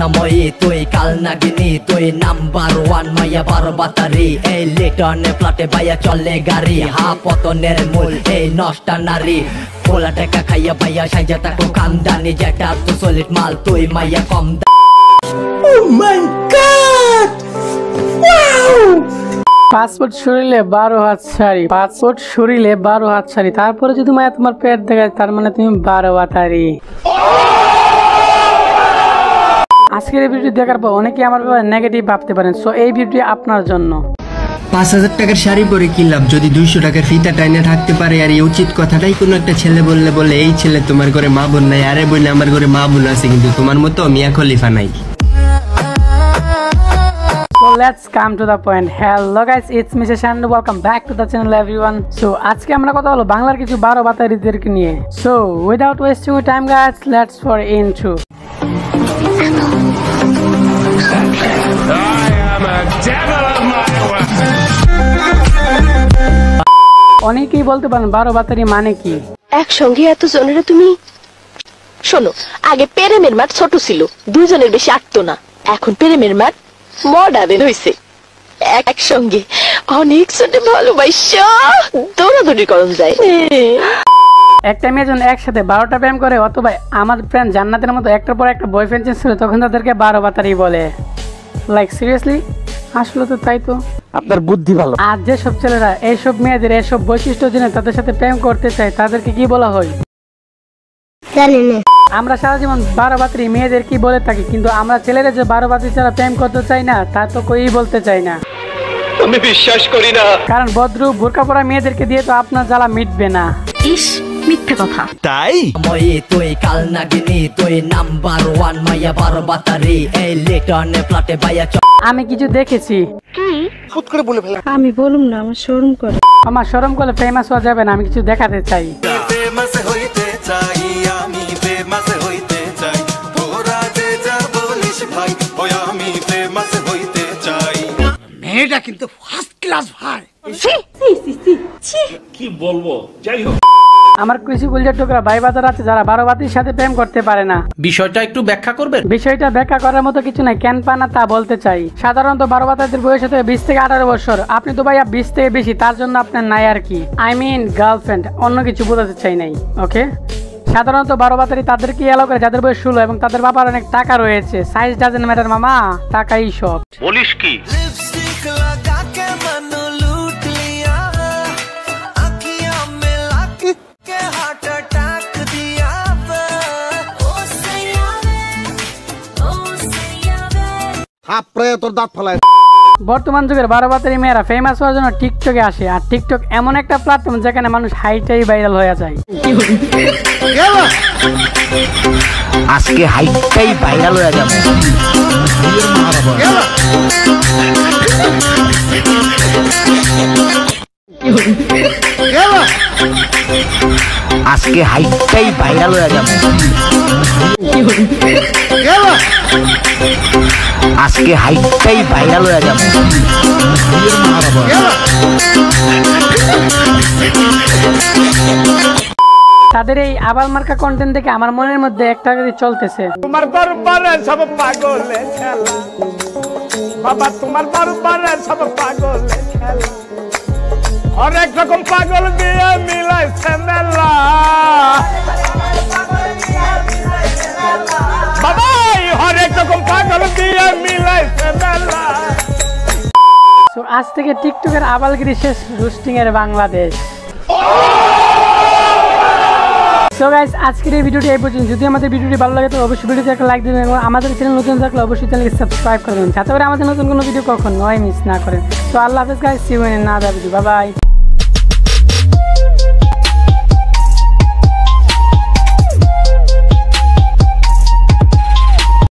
না মই তুই কাল নাগিনি তুই নাম্বার ওয়ান মাইয়া বারো বাতারি এই লিটনে প্লাটে বাইয়া চলে গাড়ি হা পতনের মূল এই নষ্টা নারী। পোলা টাকা খাইয়া বাইয়া সাইজা তাকো কামদানি যেটা তো সলিড মাল তুই মাইয়া কম পাসপোর্ট শরীরে বারো হাত শাড়ি পাসপোর্ট শরীরে বারো হাত শাড়ি। তারপরে যদি মায়া তোমার পেট দেখায় তার মানে তুমি বারো হাতারি আজকের এই ভিডিও দেখার পর অনেকে আমার ব্যাপারে নেগেটিভ ভাবতে পারেন সো এই ভিডিও আপনার জন্য পাঁচ হাজার টাকার শাড়ি পরে কি লাভ যদি দুইশো টাকার ফিতা টাইনে থাকতে পারে আর এই উচিত কথাটাই কোনো একটা ছেলে বললে বলে এই ছেলে তোমার ঘরে মা বোন নাই আরে বললে আমার ঘরে মা বোন আছে কিন্তু তোমার মতো মিয়া খলিফা নাই So let's come to the point. Hello guys, it's Mr. Shandu. Welcome back to the channel everyone. So আজকে আমরা কথা বলব বাংলার কিছু বারো বাতারিদেরকে নিয়ে So without wasting time guys, let's for intro. অনেকেই বলতে পারেন, বারো বাতারি মানে কি? একসঙ্গে এত জনের তুমি? শোনো, আগে প্রেমের মাঠ ছোট ছিল, দুইজনের বেশি আটতো না। এখন প্রেমের মাঠ মডার্ন হয়েছে একসঙ্গে অনেক জনে ভালোবাসা। দৌড়াদৌড়ি করন যায়। একটা মেয়ে যখন একসাথে বারোটা প্রেম করে অথবা আমার ফ্রেন্ড জান্নাতের মতো একটার পর একটা বয়ফ্রেন্ড চেঞ্জ করে তখন তাদেরকে বারো বাতারি বলে। লাইক সিরিয়াসলি আসলে তো তাই তো। আপনার বুদ্ধি ভালো। আর যেসব ছেলেরা এইসব মেয়েদের এসব বৈশিষ্ট্য জেনে তাদের সাথে প্রেম করতে চায় তাদেরকে কি বলা হয়? আমরা সারা জীবন বারো বাতরি মেয়েদের কি বলে থাকি কিন্তু আমরা ছেলেরা যে বারো বাতরি ছাড়া প্রেম করতে চাই না তা তো কই বলতে চাই না। আমি বিশ্বাস করি না। কারণ ভদ্র বোরকা পরা মেয়েদেরকে দিয়ে তো আপনার জ্বালা মিটবে না। ইস মিথ্যে কথা। তাই? মই তুই কাল নাগিনি তুই নাম্বার ওয়ান মাইয়া বারো বাতারি এই লিটনে প্লাটে বাইয়া আমি কিছু দেখেছি। ফুট করে বলে ফেলা। আমি বলুম না আমার শোরুম করে। আমার সরম করলে ফেমাস হওয়া যাবে না আমি কিছু দেখাতে চাই। ফেমাস হইতে চাই আমি ফেমাস হইতে চাই। তোরা যে যা বলিস ভাই ওই আমি ফেমাস হইতে চাই। আমার কৃষি গুলজার টুকরা ভাই বাজার আছে যারা বারো বাতির সাথে প্রেম করতে পারে না। বিষয়টা একটু ব্যাখ্যা করবেন? বিষয়টা ব্যাখ্যা করার মতো কিছু নাই কেন পানা তা বলতে চাই। সাধারণত বারো বাতাদের বয়স হতে বিশ থেকে আঠারো বছর। আপনি তো ভাইয়া বিশ থেকে বেশি তার জন্য আপনার নাই আর কি। আই মিন গার্লফ্রেন্ড অন্য কিছু বোঝাতে চাই নাই ওকে সাধারণত বারো বাতারি তাদেরকে এলো করে? যাদের বয়স ষোলো এবং তাদের বাবার অনেক টাকা রয়েছে। সাইজ ডাজেন্ট ম্যাটার মামা টাকাই সব। বলিস কি? থাপড়ে তোর দাঁত ফেলায় বর্তমান যুগের বারো বাতারি মেয়েরা ফেমাস হওয়ার জন্য টিকটকে আসে আর টিকটক এমন একটা প্ল্যাটফর্ম যেখানে মানুষ হাইটাই ভাইরাল হয়ে যায়। আজকে হাইটাই ভাইরাল হয়ে যাবে। আজকে হাইটটাই ভাইরাল হয়ে যাবে। আজকে হাইটটাই ভাইরাল হয়ে যাবে। তাদের এই আবাল মার্কা কন্টেন্ট দেখে আমার মনের মধ্যে একটা চলতেছে। তোমার দরবারে সব পাগলে খেলা। বাবা তোমার দরবারে সব পাগলে খেলা। অনেক রকম পাগল দিয়ে মিলাইছে মেলা। বাবাই অনেক রকম পাগল দিয়ে মিলাইছে মেলা। আজ থেকে টিকটকের আবালগিরি শেষ রুস্টিং এর বাংলাদেশ। সো গাইজ আজকের এই ভিডিওটি এই পর্যন্ত। যদি আমাদের ভিডিওটি ভালো লাগে তো অবশ্যই ভিডিওতে একটা লাইক দিন এবং আমাদের চ্যানেল নতুন থাকলে অবশ্যই চ্যানেলকে সাবস্ক্রাইব করবেন যাতে করে আমাদের নতুন কোনো ভিডিও কখন নয় মিস না করেন। তো আল্লাহ হাফেজ গাইজ সিউ না দা ভিডিও বাই